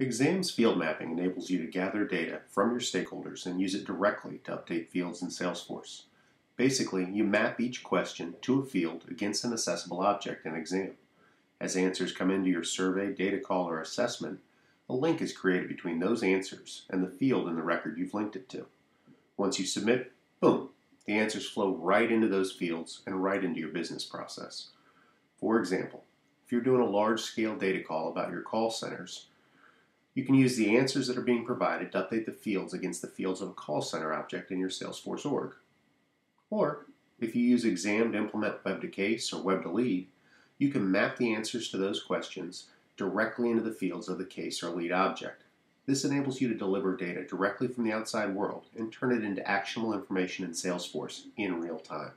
ExAM's field mapping enables you to gather data from your stakeholders and use it directly to update fields in Salesforce. Basically, you map each question to a field against an accessible object in ExAM. As answers come into your survey, data call, or assessment, a link is created between those answers and the field in the record you've linked it to. Once you submit, boom, the answers flow right into those fields and right into your business process. For example, if you're doing a large scale data call about your call centers, you can use the answers that are being provided to update the fields against the fields of a call center object in your Salesforce org. Or, if you use ExAM to implement Web to Case or Web to Lead, you can map the answers to those questions directly into the fields of the case or lead object. This enables you to deliver data directly from the outside world and turn it into actionable information in Salesforce in real time.